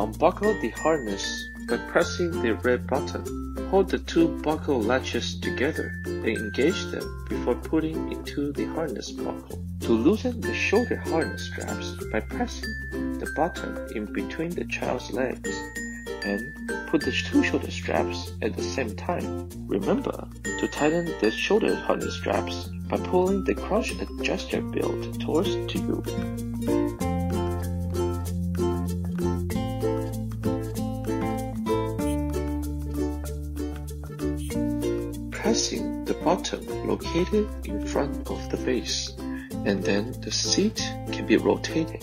Unbuckle the harness by pressing the red button. Hold the two buckle latches together and engage them before putting into the harness buckle. To loosen the shoulder harness straps by pressing the button in between the child's legs and put the two shoulder straps at the same time. Remember to tighten the shoulder harness straps by pulling the crotch adjuster belt towards to you. Pressing the button located in front of the base, and then the seat can be rotated.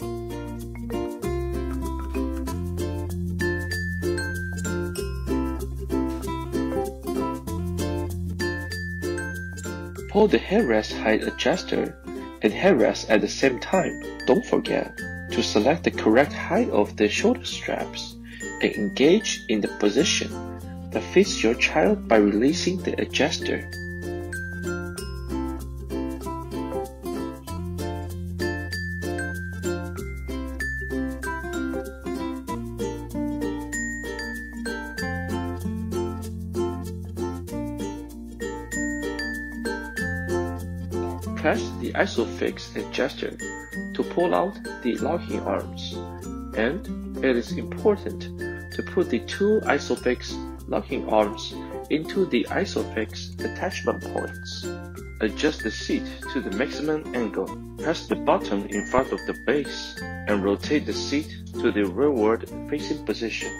Pull the headrest height adjuster and headrest at the same time. Don't forget to select the correct height of the shoulder straps and engage in the position fits your child by releasing the adjuster. Press the ISOFIX adjuster to pull out the locking arms, and it is important to put the two ISOFIX locking arms into the ISOFIX attachment points. Adjust the seat to the maximum angle. Press the button in front of the base and rotate the seat to the rearward facing position.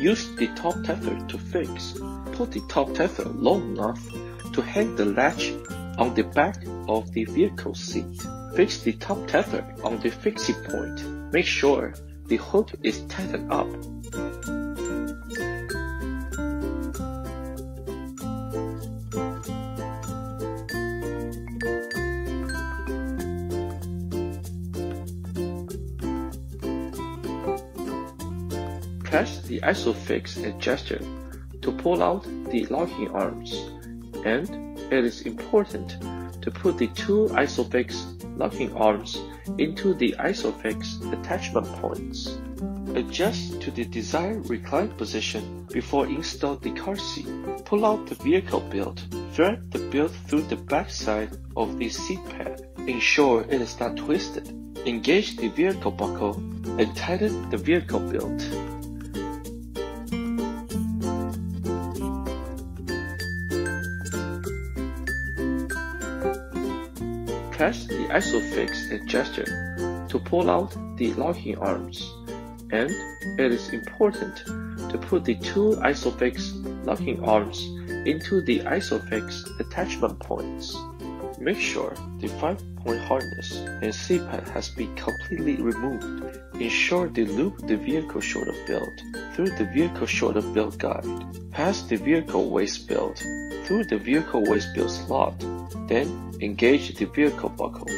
Use the top tether to fix. Put the top tether long enough to hang the latch on the back of the vehicle seat. Fix the top tether on the fixing point. Make sure the hook is tightened up. Press the ISOFIX adjuster to pull out the locking arms, and it is important to put the two ISOFIX locking arms into the ISOFIX attachment points. Adjust to the desired recline position before install the car seat. Pull out the vehicle belt. Thread the belt through the back side of the seat pad. Ensure it is not twisted. Engage the vehicle buckle and tighten the vehicle belt. Press the ISOFIX adjuster to pull out the locking arms, and it is important to put the two ISOFIX locking arms into the ISOFIX attachment points. Make sure the 5-point harness and seat pad has been completely removed. Ensure to loop the vehicle shoulder belt through the vehicle shoulder belt guide. Pass the vehicle waist belt through the vehicle waist belt slot. Then engage the vehicle buckle.